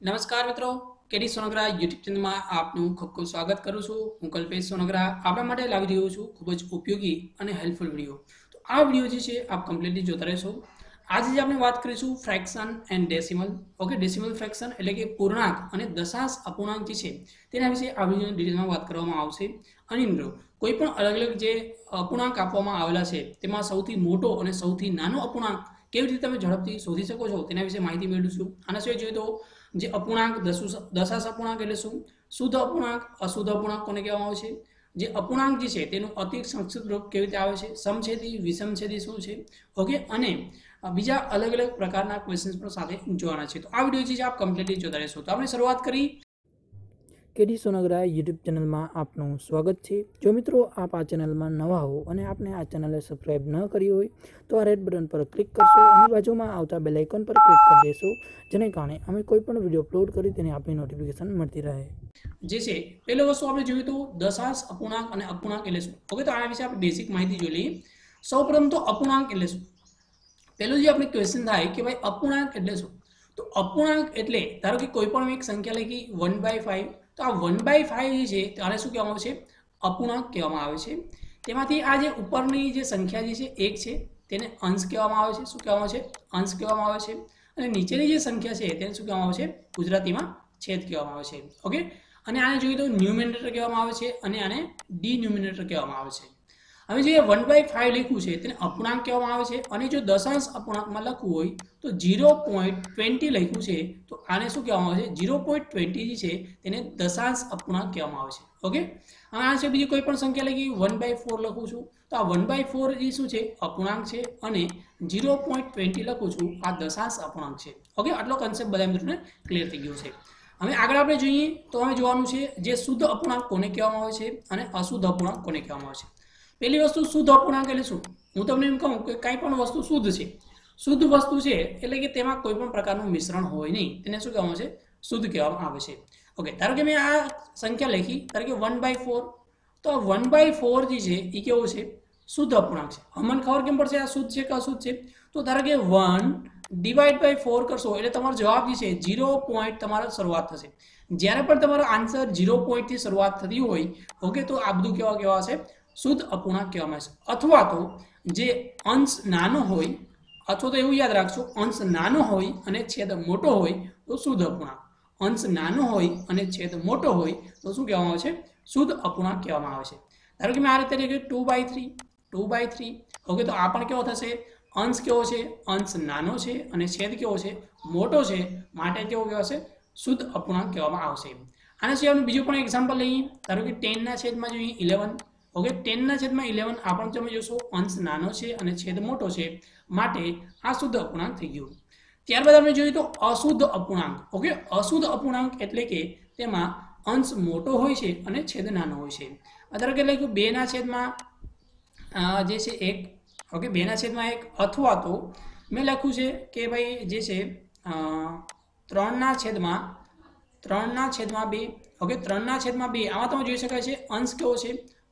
નમસ્કાર મિત્રો, કેડી સોનગરા યુટ્યુબ ચેનલમાં આપનું ખૂબ ખૂબ સ્વાગત કરું છું. હું કલ્પેશ સોનગરા આપણા માટે લાવી રહ્યો છું ખૂબ જ ઉપયોગી અને હેલ્પફુલ વીડિયો તો આ વીડિયો જે છે, આપ કમ્પ્લીટલી જોતા રહેશો. આજે જે આપણે વાત કરીશું fraction and decimal okay decimal fraction એટલે કે પૂર્ણાંક અને દશાંશ અપૂર્ણાંક જે છે, તેના વિશે આ વિડીયોની ડિટેલમાં વાત કરવામાં આવશે. અને મિત્રો, કોઈ પણ અલગ અલગ જે અપૂર્ણાંક આપવામાં આવેલા છે, તેમાં સૌથી મોટો અને સૌથી નાનો અપૂર્ણાંક કેવી રીતે તમે ઝડપથી શોધી શકો છો, તેના વિશે માહિતી મેળવીશું. આના સિવાય જોઈએ તો જે અપૂર્ણાંક દશુ દશાંશ અપૂર્ણાંક એટલે શું? શુદ્ધ અપૂર્ણાંક, અશુદ્ધ અપૂર્ણાંક કોને કહેવામાં આવે છે? જે અપૂર્ણાંક જે છે તેનું અતિ સંક્ષિપ્ત રૂપ કેવી રીતે આવે છે? સમછેદી વિષમછેદી શું છે? ઓકે, અને બીજા અલગ અલગ પ્રકારના ક્વેશ્ચન્સ પણ સાથે જોવાના છે. તો આ વીડિયો જે આપ કમ્પ્લીટલી જોતા રહેશો. તો આપણે શરૂઆત કરી. કેડી સોનગરા યુટ્યુબ ચેનલમાં આપનું સ્વાગત છે. જો મિત્રો આપ આ ચેનલમાં નવા હો અને આપને આ ચેનલને સબસ્ક્રાઈબ ન કરી હોય, તો આ રેડ બટન પર ક્લિક કરશો અને બાજુમાં આવતા બેલ આઇકોન પર ક્લિક કરી દેશો, જેને કારણે અમે કોઈ પણ વીડિયો અપલોડ કરી તેની આપની નોટિફિકેશન મળતી રહે. જે છે, પહેલો વસ્તુ આપણે જોયું તો દશાંશ અપૂર્ણાંક અને અપૂર્ણાંક એટલે શું? ઓકે તો આના વિશે આપણે બેસિક માહિતી જોઈ લઈએ. સૌપ્રથમ તો અપૂર્ણાંક એટલે શું? પહેલું જે આપણે ક્વેશ્ચન થાય કે ભાઈ અપૂર્ણાંક એટલે શું? તો અપૂર્ણાંક એટલે ધારો કે કોઈ પણ એક સંખ્યા લખી વન બાય ફાઇવ તો આ વન બાય ફાઇવ જે છે ત્યારે શું કહેવામાં આવે છે? અપૂર્ણાંક કહેવામાં આવે છે. તેમાંથી આ જે ઉપરની જે સંખ્યા જે છે, એક છે, તેને અંશ કહેવામાં આવે છે. શું કહેવામાં આવે છે? અંશ કહેવામાં આવે છે. અને નીચેની જે સંખ્યા છે, તેને શું કહેવામાં આવે છે? ગુજરાતીમાં છેદ કહેવામાં આવે છે. ઓકે? અને આને જોઈએ તો ન્યુમિનેટર કહેવામાં આવે છે અને આને ડિન્યુમિનેટર કહેવામાં આવે છે. હવે જે વન બાય ફાઇવ લખ્યું છે તેને અપૂર્ણાંક કહેવામાં આવે છે. અને જો દશાંશ અપૂર્ણાંકમાં લખવું હોય તો ઝીરો પોઈન્ટ ટ્વેન્ટી લખ્યું છે. તો આને શું કહેવામાં આવે છે? ઝીરો પોઈન્ટ ટ્વેન્ટી જે છે તેને દશાંશ અપૂર્ણાંક કહેવામાં આવે છે. ઓકે? અને આ છે બીજી કોઈ પણ સંખ્યા લખી? વન બાય ફોર લખું છું. તો આ વન બાય ફોર એ શું છે? અપૂર્ણાંક છે. અને ઝીરો પોઈન્ટ ટ્વેન્ટી લખું છું. આ દશાંશ અપૂર્ણાંક છે. ઓકે? આટલો કન્સેપ્ટ બધા મિત્રોને ક્લિયર થઈ ગયો છે. હવે આગળ આપણે જોઈએ તો હવે જોવાનું છે જે શુદ્ધ અપૂર્ણાંક કોને કહેવામાં આવે છે અને અશુદ્ધ અપૂર્ણાંક કોને કહેવામાં આવે છે? પહેલી વસ્તુ શુદ્ધ અપૂર્ણાંક એટલે શું? હું તમને એમ કહું કે કાંઈ પણ વસ્તુ શુદ્ધ છે. શુદ્ધ વસ્તુ છે એટલે કે તેમાં કોઈ પણ પ્રકારનું મિશ્રણ હોય નહીં. તેને શું કહેવામાં છે? શુદ્ધ કહેવામાં આવે છે. ઓકે ધારો કે મેં આ સંખ્યા લખી, ધારો કે વન બાય ફોર તો આ વન બાય ફોર જે છે એ કેવો છે? શુદ્ધ અપૂર્ણાંક છે. અમને ખબર કેમ પડશે આ શુદ્ધ છે કે અશુદ્ધ છે? તો ધારો કે વન ડિવાઈડ બાય ફોર કરશો એટલે તમારો જવાબ જે છે ઝીરો પોઈન્ટ તમારો શરૂઆત થશે. જ્યારે પણ તમારો આન્સર ઝીરો પોઈન્ટથી શરૂઆત થતી હોય ઓકે તો આ બધું કેવા કેવા છે શુદ્ધ અપૂર્ણાંક કહેવામાં આવે છે. અથવા તો જે અંશ નાનો હોય, અથવા તો એવું યાદ રાખજો અંશ નાનો હોય અને છેદ મોટો હોય, તો શુદ્ધ અપૂર્ણાંક. અંશ નાનો હોય અને છેદ મોટો હોય, તો શું કહેવામાં આવે છે? શુદ્ધ અપૂર્ણાંક કહેવામાં આવે છે. ધારો કે મેં આ રીતે લખ્યું two by three two by three okay, તો આ પણ કેવો થશે? અંશ કેવો છે? અંશ નાનો છે અને છેદ કેવો છે? મોટો છે. માટે કેવો કહેવાશે શુદ્ધ અપૂર્ણાંક કહેવામાં આવશે. આના સિવાયનું બીજું પણ એક્ઝામ્પલ લઈએ. ધારો કે ટેનના છેદમાં જોઈએ ઇલેવન ઓકે ટેનના છેદમાં ઇલેવન આ પણ તમે જોશો, અંશ નાનો છે અને છેદ મોટો છે. માટે આ શુદ્ધ અપૂર્ણાંક થઈ ગયું. ત્યારબાદ આપણે જોઈએ તો અશુદ્ધ અપૂર્ણાંક. ઓકે અશુદ્ધ અપૂર્ણાંક એટલે કે તેમાં અંશ મોટો હોય છે અને છેદ નાનો હોય છે. ધારો કે લખ્યું બેના છેદમાં જે છે એક ઓકે બેના છેદમાં એક અથવા તો મેં લખ્યું છે કે ભાઈ જે છે ત્રણના છેદમાં ત્રણના છેદમાં બે ઓકે ત્રણના છેદમાં બે. આમાં તમે જોઈ શકાય છે અંશ કેવો છે?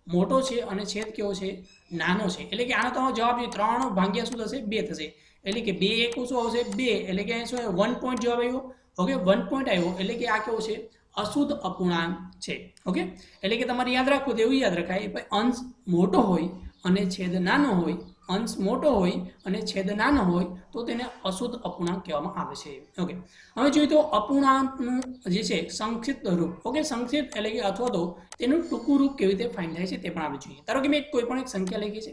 મોટો છે અને છેદ કેવો છે? નાનો છે. એટલે કે આનો તમારો જવાબ છે ત્રણ ભાગ્યા શું થશે? બે થશે. એટલે કે બે એક શું આવશે? બે. એટલે કે શું વન પોઈન્ટ જવાબ આવ્યો. ઓકે વન પોઈન્ટ આવ્યો. એટલે કે આ કેવો છે? અશુદ્ધ અપૂર્ણાંક છે. ઓકે એટલે કે તમારે યાદ રાખવું તો એવું યાદ રખાય અંશ મોટો હોય અને છેદ નાનો હોય. અંશ મોટો હોય અને છેદ નાનો હોય, તો તેને અશુદ્ધ અપૂર્ણાંક કહેવામાં આવે છે. ઓકે હવે જોઈએ તો અપૂર્ણાંકનું જે છે, સંક્ષિપ્ત રૂપ. ઓકે સંક્ષિપ્ત એટલે કે અથવા તો તેનું ટૂંકું રૂપ કેવી રીતે ફાઇન થાય છે તે પણ આપણે જોઈએ. ધારો કે મેં કોઈ પણ એક સંખ્યા લખી છે.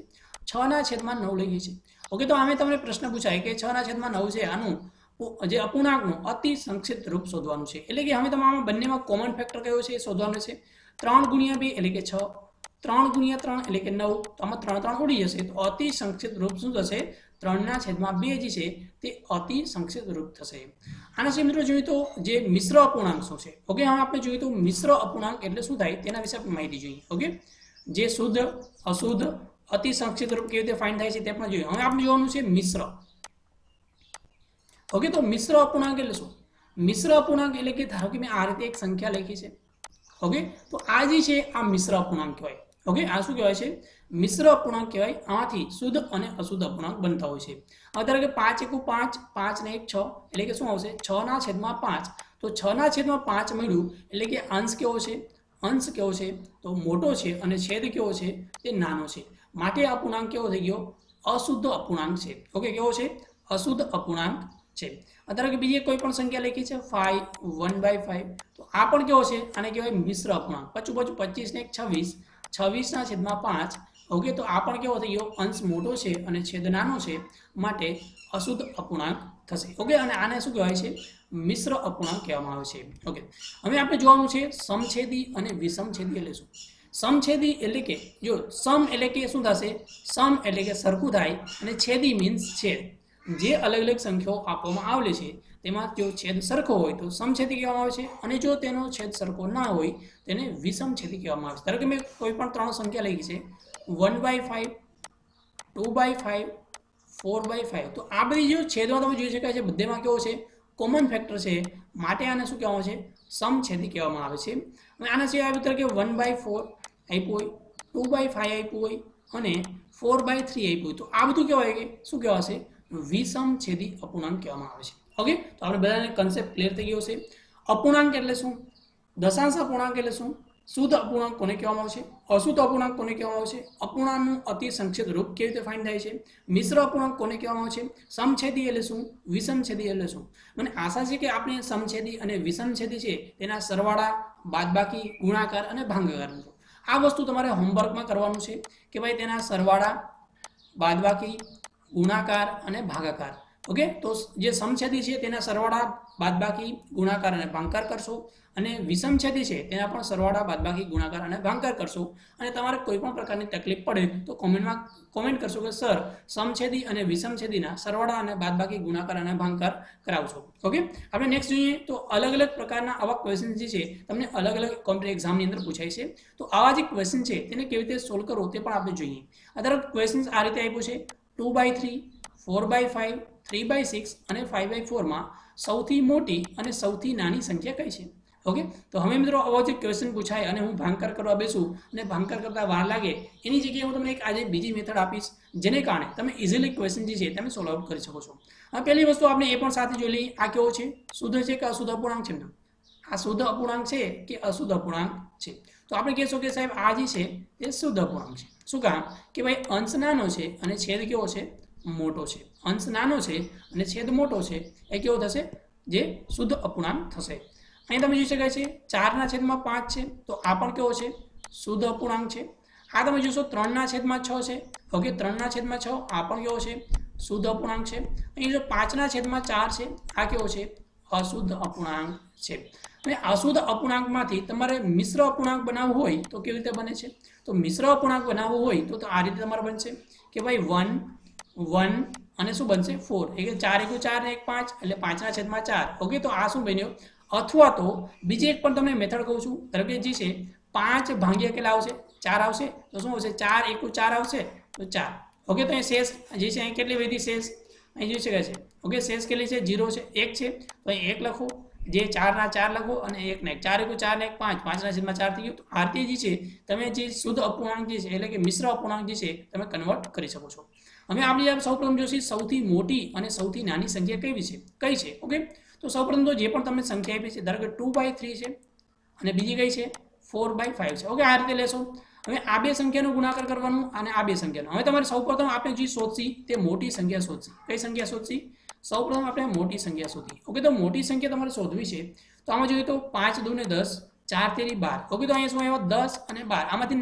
છ ના છેદમાં નવ લખી છે. ઓકે તો આમે તમને પ્રશ્ન પૂછાય કે છ ના છેદમાં નવ છે, આનું જે અપૂર્ણાંકનું અતિ સંક્ષિપ્ત રૂપ શોધવાનું છે. એટલે કે હવે તમારા બંનેમાં કોમન ફેક્ટર કયો છે એ શોધવાનું છે. ત્રણ ગુણ્યા બે એટલે કે છ. ત્રણ ગુણ્યા ત્રણ એટલે કે નવ આમાં ત્રણ ત્રણ ઉડી જશે. તો અતિ સંક્ષિપ્ત રૂપ શું થશે? ત્રણના છેદમાં બે જે છે, તે અતિ સંક્ષિપ્ત રૂપ થશે. આના સિવાય મિત્રો જોઈએ તો જે મિશ્ર અપૂર્ણાંક શું છે. ઓકે હવે આપણે જોઈએ તો મિશ્ર અપૂર્ણાંક એટલે શું થાય? તેના વિશે આપણે માહિતી જોઈએ. ઓકે? જે શુદ્ધ, અશુદ્ધ, અતિ સંક્ષિપ્ત રૂપ કેવી રીતે ફાઇન થાય છે તે પણ જોઈએ. હવે આપણે જોવાનું છે મિશ્ર. ઓકે, તો મિશ્ર અપૂર્ણાંક એટલે શું? મિશ્ર અપૂર્ણાંક એટલે કે ધારો કે મેં આ રીતે એક સંખ્યા લખી છે. ઓકે? તો આ જે છે, આ મિશ્ર અપૂર્ણાંક કહેવાય. ઓકે આ શું કહેવાય છે? મિશ્ર અપૂર્ણાંક કહેવાય આમાંથી શુદ્ધ અને અશુદ્ધ અપૂર્ણાંક બનતા હોય છે. ધારો કે પાંચ એકુ પાંચ પાંચ ને એક છ, એટલે કે શું આવશે? છ ના છેદમાં પાંચ. તો છના છેદમાં પાંચ મળ્યું, એટલે કે અંશ કેવો છે? અંશ કેવો છે? તો મોટો છે અને છેદ કેવો છે? તે નાનો છે. માટે આ અપૂર્ણાંક કેવો થઈ ગયો? અશુદ્ધ અપૂર્ણાંક છે. ઓકે કેવો છે? અશુદ્ધ અપૂર્ણાંક છે. અત્યારે કે બીજી કોઈ પણ સંખ્યા લખી છે? ફાઈવ વન બાય ફાઈવ તો આ પણ કેવો છે? આને કહેવાય મિશ્ર અપૂર્ણાંક. પચું પચું પચીસ ને એક છવ્વીસ. છવ્વીસના છેદમાં પાંચ. ઓકે, તો આ પણ કેવો થઈ ગયો અંશ મોટો છે અને છેદ નાનો છે. માટે અશુદ્ધ અપૂર્ણાંક થશે. ઓકે, અને આને શું કહેવાય છે? મિશ્ર અપૂર્ણાંક કહેવામાં આવે છે. ઓકે, હવે આપણે જોવાનું છે સમછેદી અને વિષમછેદી એટલે શું? સમછેદી એટલે કે, જો સમ એટલે કે શું થશે? સમ એટલે કે સરખું થાય અને છેદી મીન્સ છેદ. જે અલગ અલગ સંખ્યાઓ આપવામાં આવેલી છે, તેમાં જો છેદ સરખો હોય તો સમછેદી કહેવામાં આવે છે અને જો તેનો છેદ સરખો ના હોય, તેને વિષમછેદી કહેવામાં આવે છે. ધારો કે મેં કોઈ પણ ત્રણ સંખ્યા લખી છે one by five two by five four by five તો આ બધી જો છેદમાં તમે જોઈ શકાય છે, બધેમાં કેવો છે? કોમન ફેક્ટર છે. માટે આને શું કહેવામાં છે? સમછેદી કહેવામાં આવે છે. અને આના સિવાય આવ્યું તરીકે વન બાય ફોર આપ્યું હોય ટુ બાય ફાઇવ આપ્યું હોય અને ફોર બાય થ્રી આપ્યું હોય, તો આ બધું કહેવાય કે શું કહેવાશે? વિષમછેદી અપૂર્ણાંક કહેવામાં આવે છે. ઓકે તો આપણે બધાને કન્સેપ્ટ ક્લિયર થઈ ગયો છે અપૂર્ણાંક એટલે શું? દશાંશ અપૂર્ણાંક એટલે શું? શુદ્ધ અપૂર્ણાંક કોને કહેવામાં આવે છે અશુદ્ધ અપૂર્ણાંક કોને કહેવામાં આવે છે અપૂર્ણાંકનું અતિ સંક્ષિપ્ત રૂપ કેવી રીતે ફાઇન થાય છે? મિશ્ર અપૂર્ણાંક કોને કહેવામાં આવે છે સમછેદી એટલે શું? વિષમછેદી એટલે શું? મને આશા છે કે આપણે સમછેદી અને વિષમછેદી છે, તેના સરવાળા, બાદબાકી, ગુણાકાર અને ભાંગાકાર આ વસ્તુ તમારે હોમવર્કમાં કરવાનું છે કે ભાઈ તેના સરવાળા, બાદબાકી ગુણાકાર અને ભાગાકાર. ઓકે તો જે સમછેદી છે તેના સરવાળા બાદબાકી, ગુણાકાર અને ભાંકાર કરશો. અને વિષમછેદી છે તેના પણ સરવાળા બાદબાકી, ગુણાકાર અને ભાંકાર કરશો. અને તમારે કોઈ પણ પ્રકારની તકલીફ પડે તો કોમેન્ટમાં કોમેન્ટ કરશો કે સર સમછેદી અને વિષમછેદીના સરવાળા અને બાદબાકી, ગુણાકાર અને ભાંકાર કરાવશો. ઓકે આપણે નેક્સ્ટ જોઈએ તો અલગ અલગ પ્રકારના આવા ક્વેશ્ચન જે છે, તમને અલગ અલગ કોમ્પ્યુટર એક્ઝામની અંદર પૂછાય છે. તો આવા જે ક્વેશ્ચન છે, તેને કેવી રીતે સોલ્વ કરવો તે પણ આપણે જોઈએ. અત્યારે ક્વેશ્ચન આ રીતે આપ્યું છે. Two by three, four by five three by six અને ફાઇવ બાય ફોરમાં સૌથી મોટી અને સૌથી નાની સંખ્યા કઈ છે? ઓકે? તો હવે મિત્રો આવો જે ક્વેશ્ચન પૂછાય અને હું ભાંકર કરવા બેસું અને ભાંકર કરતાં વાર લાગે, એની જગ્યાએ હું તમને એક આજે બીજી મેથડ આપીશ, જેને કારણે તમે ઇઝીલી ક્વેશ્ચન જે છે તમે સોલ્વ કરી શકો છો. હવે પહેલી વસ્તુ આપણે એ પણ સાથે જોઈ લઈએ, આ કેવો છે? શુદ્ધ છે કે અશુદ્ધ અપૂર્ણાંક છે મિત્રો? આ શુદ્ધ અપૂર્ણાંક છે કે અશુદ્ધ અપૂર્ણાંક છે? તો આપણે કહેશો કે સાહેબ, આ જે છે, એ શુદ્ધ અપૂર્ણાંક છે. શું કામ? કે ભાઈ અંશ નાનો છે અને છેદ કેવો છે? મોટો છે. અંશ નાનો છે અને છેદ મોટો છે. એ કેવો થશે? જે શુદ્ધ અપૂર્ણાંક થશે. અહીં તમે જોઈ શકાય છે, ચારના છેદમાં પાંચ છે, તો આ પણ કેવો છે? શુદ્ધ અપૂર્ણાંક છે. આ તમે જોશો, ત્રણના છેદમાં છ છે. ઓકે, ત્રણના છેદમાં છ, આ પણ કેવો છે? શુદ્ધ અપૂર્ણાંક છે. અહીં જો પાંચના છેદમાં ચાર છે, આ કેવો છે? અશુદ્ધ અપૂર્ણાંક છે. અને આશુદ્ધ અપૂર્ણાંકમાંથી તમારે મિશ્ર અપૂર્ણાંક બનાવવું હોય તો કેવી રીતે બને છે? તો મિશ્ર અપૂર્ણાંક બનાવવું હોય તો આ રીતે તમારે બનશે કે ભાઈ વન વન અને શું બનશે? ફોર. એટલે ચાર એકુ ચાર ને એક પાંચ એટલે પાંચના છેદમાં ચાર. ઓકે, તો આ શું બન્યો? અથવા તો બીજી એક પણ તમને મેથડ કહું છું. ધારો કે જે છે, પાંચ ભાંગ્યા કેટલા આવશે? ચાર આવશે. તો શું આવશે? ચાર એકુ ચાર આવશે. તો ચાર. ઓકે, તો અહીં શેષ જે છે, અહીં કેટલી વધી શેષ? અહીં જોઈ શકાય છે. ઓકે, શેષ કેટલી છે? જીરો છે. એક છે. તો અહીં એક લખો. જે ચારના ચાર લખો અને એક ને એક. ચાર એકુ ચાર ને એક પાંચ. પાંચના છેદમાં ચાર થઈ ગયું. તો આરતી જે છે, તમે જે શુદ્ધ અપૂર્ણાંક જે છે, એટલે કે મિશ્ર અપૂર્ણાંક જે છે, તમે કન્વર્ટ કરી શકો છો. હવે આપણે સૌ પ્રથમ જોશી, સૌથી મોટી અને સૌથી નાની સંખ્યા કેવી છે? કઈ છે? ઓકે? તો સૌપ્રથમ તો જે પણ તમને સંખ્યા આપી છે, ધારો કે ટુ બાય થ્રી છે, અને બીજી કઈ છે? ફોર બાય ફાઇવ છે. ઓકે, આ રીતે લેશો. હવે આ બે સંખ્યાનો ગુણાકાર કરવાનું અને આ બે સંખ્યાનો. હવે તમારે સૌપ્રથમ આપણે જે શોધશી, તે મોટી સંખ્યા શોધશી. કઈ સંખ્યા શોધશી? સૌપ્રથમ આપણે મોટી સંખ્યા શોધી ઓકે તો મોટી સંખ્યા તમારે શોધવી છે, તો આમાં જોઈએ તો પાંચ દો ને દસ, ચાર તેરી બાર. ઓકે તો અહીંયા શું આવ્યો? દસ અને બાર. આમાંથી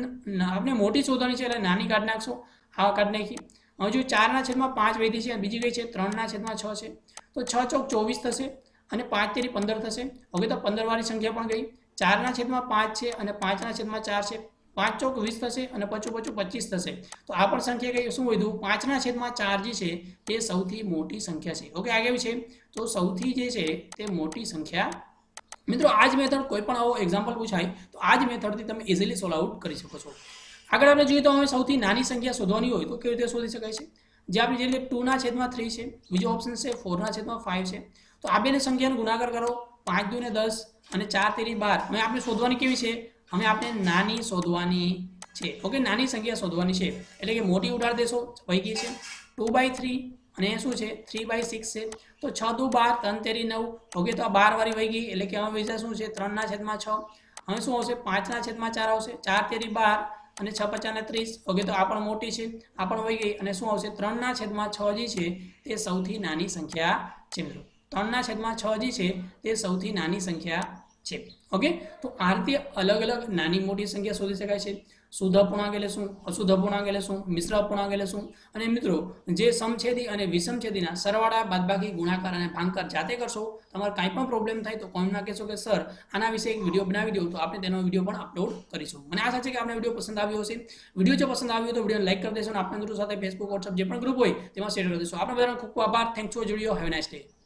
આપણે મોટી શોધવાની છે એટલે નાની કાઢ નાખશો આવા કાઢ નાખી હવે જો ચારના છેદમાં પાંચ વૈધી છે, બીજી કઈ છે, ત્રણના છેદમાં છ છે, તો છ ચોક ચોવીસ થશે અને પાંચ તેરી પંદર થશે. ઓકે તો પંદરવાળી સંખ્યા પણ ગઈ. ચારના છેદમાં પાંચ છે અને પાંચના છેદમાં ચાર છે. પાંચ ચોક વીસ થશે અને પચું પચું પચીસ થશે. તો આ પણ સંખ્યા કઈ શું વધ્યું? પાંચના છેદમાં ચાર જે છે, તે સૌથી મોટી સંખ્યા છે. ઓકે, આ કેવી છે? તો સૌથી જે છે, તે મોટી સંખ્યા મિત્રો, આ જ મેથડ કોઈ પણ આવો એક્ઝામ્પલ પૂછાય, તો આ જ મેથડથી તમે ઇઝીલી સોલ્વ આઉટ કરી શકો છો. આગળ આપણે જોઈએ તો હવે સૌથી નાની સંખ્યા શોધવાની હોય તો કેવી રીતે શોધી શકાય છે? જે આપણે જે રીતે ટુના છેદમાં થ્રી છે, બીજો ઓપ્શન છે, ફોરના છેદમાં ફાઇવ છે. તો આ બેને સંખ્યાનો ગુણાકાર કરો. પાંચ દુને દસ અને ચાર તેરી બાર. હવે આપણે શોધવાની કેવી છે? હવે આપણે નાની શોધવાની છે. ઓકે નાની સંખ્યા શોધવાની છે. એટલે કે મોટી ઉડાડ દેશો, વહી ગઈ છે. ટુ બાય થ્રી અને શું છે? થ્રી બાય સિક્સ છે. તો છ દુ બાર, ત્રણ તેરી નવ. ઓકે તો આ બાર વાળી વહી ગઈ, એટલે કે હવે વિશે શું છે? ત્રણના છેદમાં છ. હવે શું આવશે? પાંચના છેદમાં ચાર આવશે. ચાર તેરી બાર, અને છ પચાસને ત્રીસ. ઓકે તો આ પણ મોટી છે. આ પણ વહી ગઈ, અને શું આવશે? ત્રણના છેદમાં છ જે છે, તે સૌથી નાની સંખ્યા છે, મિત્રો. ત્રણના છેદમાં છ જે છે, તે સૌથી નાની સંખ્યા છે. ઓકે? તો આ રીતે અલગ અલગ નાની મોટી સંખ્યા શોધી શકાય છે. શુદ્ધ અપૂર્ણાંક એટલે શું અશુદ્ધ અપૂર્ણાંક એટલે શું મિશ્ર અપૂર્ણાંક એટલે શું અને મિત્રો, જે સમછેદી અને વિષમછેદીના સરવાળા, બાદબાકી, ગુણાકાર અને ભાંકર જાતે કરશો, તમારે કાંઈ પણ પ્રોબ્લેમ થાય તો કોમના કહેશો કે, સર, આના વિશે એક વીડિયો બનાવી દો. તો આપણે તેનો વીડિયો પણ અપલોડ કરીશું. મને આશા છે કે આપણે વીડિયો પસંદ આવ્યો હશે. વીડિયો જો પસંદ આવ્યો તો વીડિયો લાઈક કરી દેશો અને આપણા મિત્રો સાથે ફેસબુક વોટ્સઅપ જે પણ ગ્રુપ હોય, તેમાં શેર કરી દેશો. આપણે બધાનો ખૂબ ખૂબ આભાર. થેન્ક્સ ફોર જોડિયો હેવ નાઇસ ડે